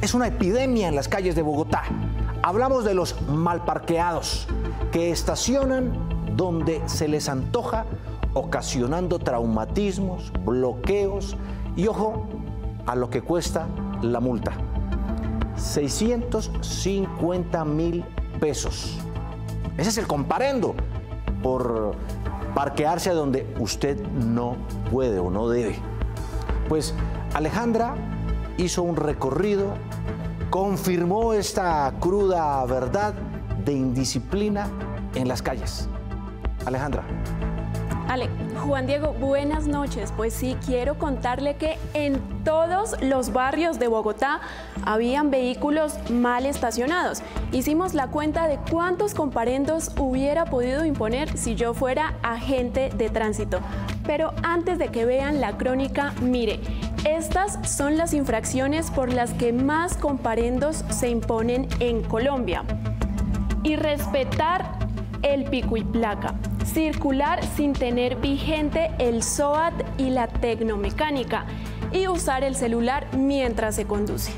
es una epidemia en las calles de Bogotá. Hablamos de los malparqueados que estacionan donde se les antoja, ocasionando traumatismos, bloqueos y ojo a lo que cuesta la multa. 650 mil pesos. Ese es el comparendo por parquearse donde usted no puede o no debe. Pues Alejandra hizo un recorrido, confirmó esta cruda verdad de indisciplina en las calles. Alejandra. Ale, Juan Diego, buenas noches. Pues sí, quiero contarle que en todos los barrios de Bogotá habían vehículos mal estacionados. Hicimos la cuenta de cuántos comparendos hubiera podido imponer si yo fuera agente de tránsito. Pero antes de que vean la crónica, mire, estas son las infracciones por las que más comparendos se imponen en Colombia. Y respetar el pico y placa circular sin tener vigente el SOAT y la tecnomecánica y usar el celular mientras se conduce.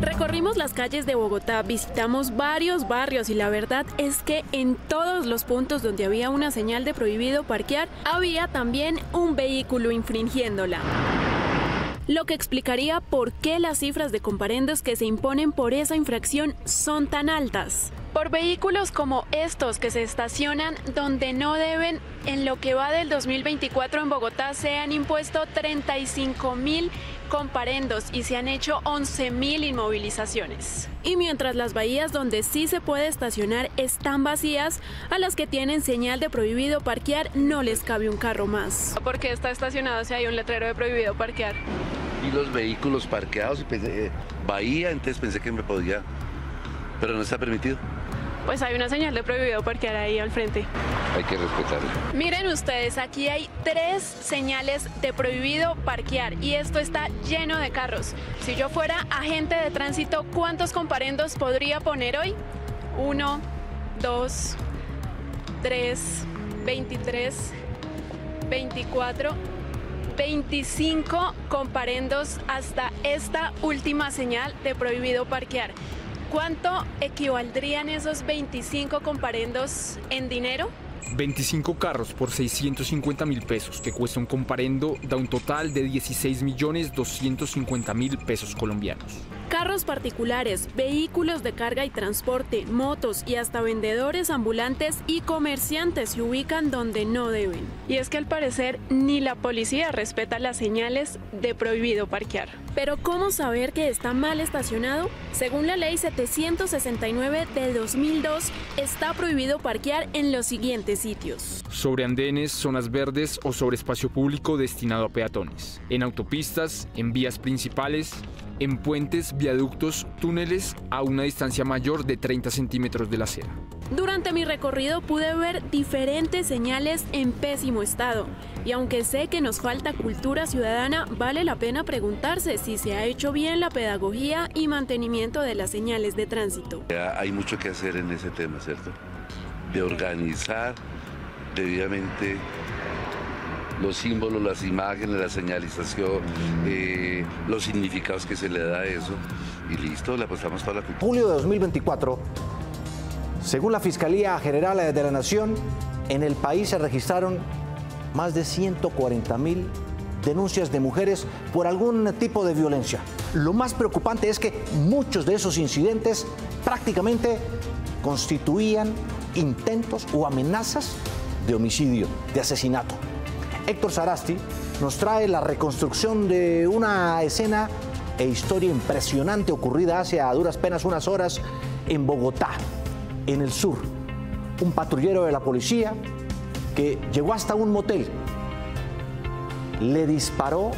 Recorrimos las calles de Bogotá, visitamos varios barrios y la verdad es que en todos los puntos donde había una señal de prohibido parquear, había también un vehículo infringiéndola lo que explicaría por qué las cifras de comparendos que se imponen por esa infracción son tan altas. Por vehículos como estos que se estacionan donde no deben, en lo que va del 2024 en Bogotá se han impuesto 35 mil comparendos y se han hecho 11 mil inmovilizaciones. Y mientras las bahías donde sí se puede estacionar están vacías, a las que tienen señal de prohibido parquear no les cabe un carro más. ¿Por qué está estacionado si hay un letrero de prohibido parquear? Y los vehículos parqueados y pensé, eh, bahía, entonces pensé que me podía, pero no está permitido pues hay una señal de prohibido parquear ahí al frente. Hay que respetarlo. Miren ustedes, aquí hay tres señales de prohibido parquear y esto está lleno de carros. Si yo fuera agente de tránsito, ¿cuántos comparendos podría poner hoy? Uno, dos, tres, veintitrés, veinticuatro, 25 comparendos hasta esta última señal de prohibido parquear. ¿Cuánto equivaldrían esos 25 comparendos en dinero? 25 carros por 650 mil pesos, que cuesta un comparendo, da un total de 16 millones 250 mil pesos colombianos. Carros particulares, vehículos de carga y transporte, motos y hasta vendedores ambulantes y comerciantes se ubican donde no deben. Y es que al parecer ni la policía respeta las señales de prohibido parquear. Pero ¿cómo saber que está mal estacionado? Según la ley 769 del 2002, está prohibido parquear en los siguientes sitios. Sobre andenes, zonas verdes o sobre espacio público destinado a peatones. En autopistas, en vías principales, en puentes, viaductos, túneles a una distancia mayor de 30 centímetros de la acera. Durante mi recorrido pude ver diferentes señales en pésimo estado y aunque sé que nos falta cultura ciudadana, vale la pena preguntarse si se ha hecho bien la pedagogía y mantenimiento de las señales de tránsito. Hay mucho que hacer en ese tema, ¿cierto? De organizar debidamente los símbolos, las imágenes, la señalización, eh, los significados que se le da a eso. Y listo, le apostamos toda la cultura. Julio de 2024, según la Fiscalía General de la Nación, en el país se registraron más de 140 mil denuncias de mujeres por algún tipo de violencia. Lo más preocupante es que muchos de esos incidentes prácticamente constituían intentos o amenazas de homicidio, de asesinato. Héctor Sarasti nos trae la reconstrucción de una escena e historia impresionante ocurrida hace a duras penas unas horas en Bogotá, en el sur. Un patrullero de la policía que llegó hasta un motel, le disparó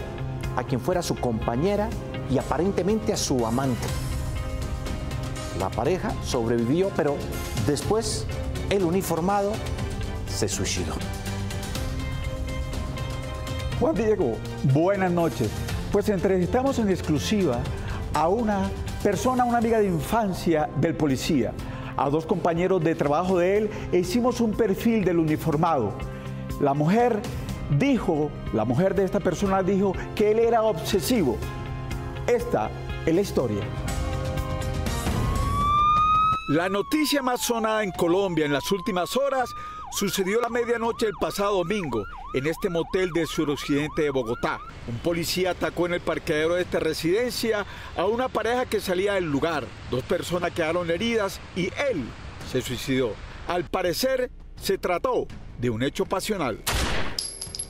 a quien fuera su compañera y aparentemente a su amante. La pareja sobrevivió, pero después el uniformado se suicidó. Juan Diego, buenas noches. Pues entrevistamos en exclusiva a una persona, una amiga de infancia del policía, a dos compañeros de trabajo de él e hicimos un perfil del uniformado. La mujer dijo, la mujer de esta persona dijo que él era obsesivo. Esta en la historia. La noticia más sonada en Colombia en las últimas horas sucedió la medianoche del pasado domingo en este motel del suroccidente de Bogotá. Un policía atacó en el parqueadero de esta residencia a una pareja que salía del lugar. Dos personas quedaron heridas y él se suicidó. Al parecer, se trató de un hecho pasional.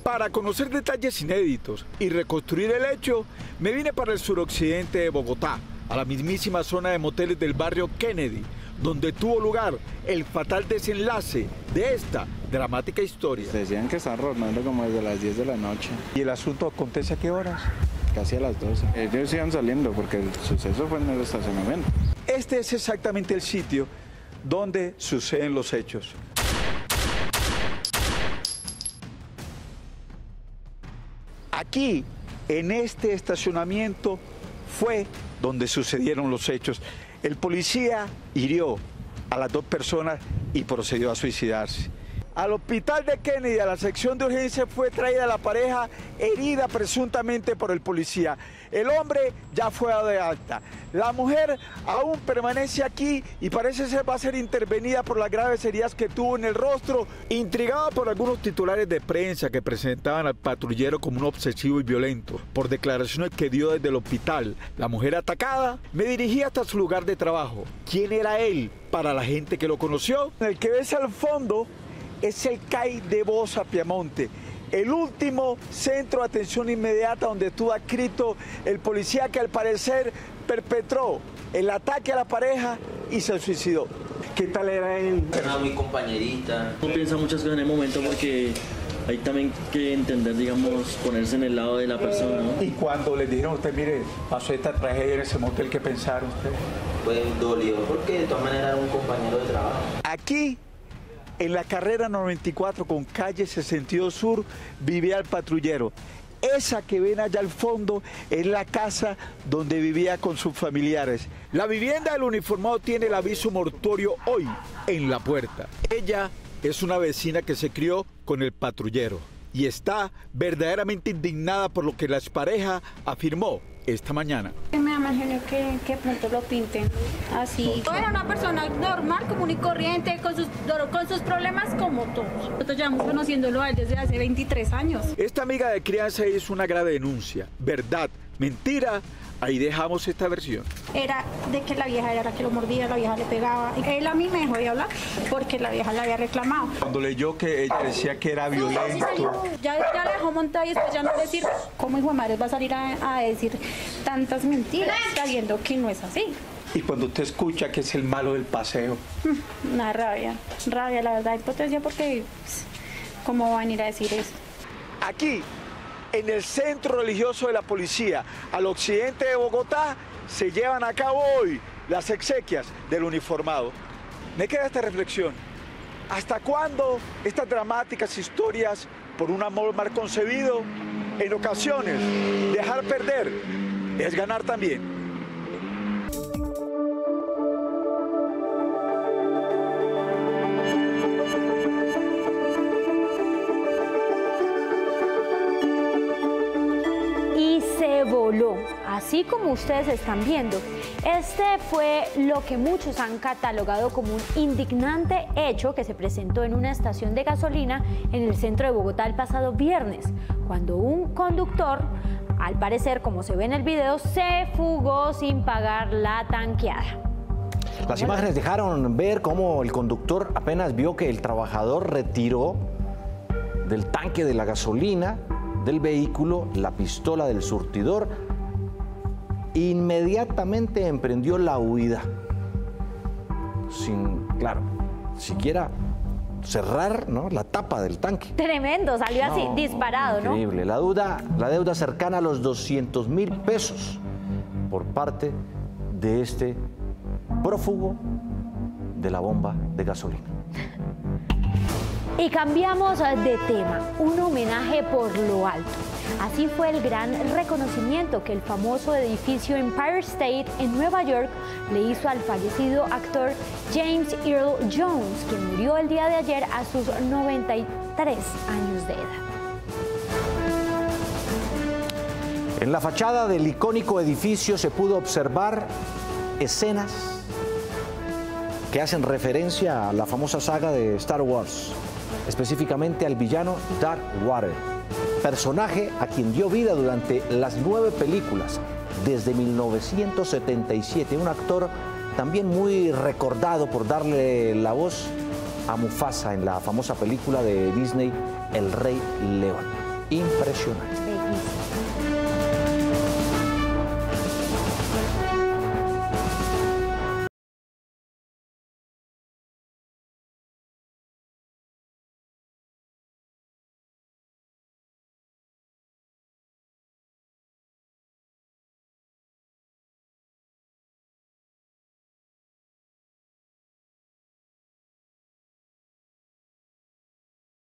Para conocer detalles inéditos y reconstruir el hecho, me vine para el suroccidente de Bogotá, a la mismísima zona de moteles del barrio Kennedy, donde tuvo lugar el fatal desenlace de esta dramática historia. Decían que están rondando como desde las 10 de la noche. ¿Y el asunto acontece a qué horas? Casi a las 12. Ellos iban saliendo porque el suceso fue en el estacionamiento. Este es exactamente el sitio donde suceden los hechos. Aquí, en este estacionamiento, fue donde sucedieron los hechos. El policía hirió a las dos personas y procedió a suicidarse. Al hospital de Kennedy, a la sección de urgencia, fue traída la pareja herida presuntamente por el policía. El hombre ya fue de alta. La mujer aún permanece aquí y parece ser va a ser intervenida por las graves heridas que tuvo en el rostro. Intrigada por algunos titulares de prensa que presentaban al patrullero como un obsesivo y violento, por declaraciones que dio desde el hospital, la mujer atacada, me dirigí hasta su lugar de trabajo. ¿Quién era él para la gente que lo conoció? El que ves al fondo es el CAI de Bosa Piamonte. El último centro de atención inmediata donde estuvo adscrito el policía que al parecer perpetró el ataque a la pareja y se suicidó. ¿Qué tal era él? Era muy compañerita. Uno piensa muchas cosas en el momento porque hay también que entender, digamos, ponerse en el lado de la persona. Y cuando les dijeron a usted, mire, pasó esta tragedia en ese motel, ¿qué pensaron ustedes? Pues dolió porque de todas maneras era un compañero de trabajo. Aquí en la carrera 94 con calle 62 Sur vivía el patrullero. Esa que ven allá al fondo es la casa donde vivía con sus familiares. La vivienda del uniformado tiene el aviso mortuorio hoy en la puerta. Ella es una vecina que se crió con el patrullero y está verdaderamente indignada por lo que la pareja afirmó esta mañana. Me imagino que, que pronto lo pinten así. Era una persona normal, común y corriente, con sus, con sus problemas como todos. Nosotros llevamos conociéndolo a él desde hace 23 años. Esta amiga de crianza hizo una grave denuncia. ¿Verdad? ¿Mentira? Ahí dejamos esta versión. Era de que la vieja era la que lo mordía, la vieja le pegaba. Él a mí me dejó de hablar porque la vieja la había reclamado. Cuando leyó que ella decía que era violento. ya, ya la dejó montada y después ya no decir cómo hijo de madre va a salir a, a decir tantas mentiras sabiendo que no es así. Y cuando usted escucha que es el malo del paseo. Una rabia, rabia, la verdad, impotencia porque ¿cómo va a venir a decir eso? Aquí en el centro religioso de la policía, al occidente de Bogotá, se llevan a cabo hoy las exequias del uniformado. Me queda esta reflexión. ¿Hasta cuándo estas dramáticas historias por un amor mal concebido, en ocasiones, dejar perder es ganar también? Así como ustedes están viendo. Este fue lo que muchos han catalogado como un indignante hecho que se presentó en una estación de gasolina en el centro de Bogotá el pasado viernes, cuando un conductor, al parecer como se ve en el video, se fugó sin pagar la tanqueada. Las imágenes dejaron ver cómo el conductor apenas vio que el trabajador retiró del tanque de la gasolina del vehículo, la pistola del surtidor, inmediatamente emprendió la huida. Sin, claro, siquiera cerrar ¿no? la tapa del tanque. Tremendo, salió así, disparado, ¿no? Increíble. La deuda, la deuda cercana a los 200 mil pesos por parte de este prófugo de la bomba de gasolina. Y cambiamos de tema, un homenaje por lo alto. Así fue el gran reconocimiento que el famoso edificio Empire State en Nueva York le hizo al fallecido actor James Earl Jones, que murió el día de ayer a sus 93 años de edad. En la fachada del icónico edificio se pudo observar escenas que hacen referencia a la famosa saga de Star Wars, específicamente al villano Darth Vader, personaje a quien dio vida durante las nueve películas desde 1977, un actor también muy recordado por darle la voz a Mufasa en la famosa película de Disney El Rey León. Impresionante.